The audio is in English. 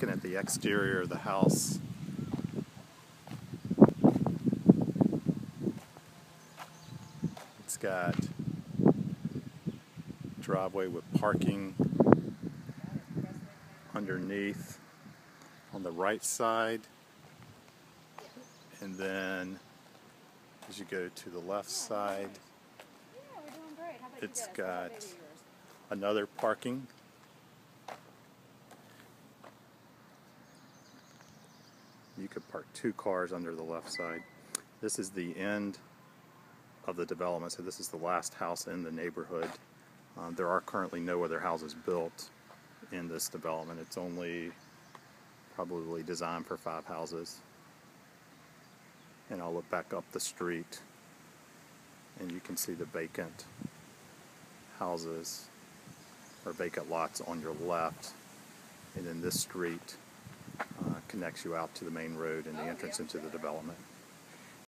Looking at the exterior of the house. It's got driveway with parking underneath on the right side. And then as you go to the left side, Yeah, we're doing great. How about It's you guys? How's that got- baby of yours? another parking. You could park two cars under the left side. This is the end of the development, so this is the last house in the neighborhood. Um, there are currently no other houses built in this development. It's only probably designed for five houses. And I'll look back up the street and you can see the vacant houses or vacant lots on your left. And then this street connects you out to the main road and the oh, entrance into the development.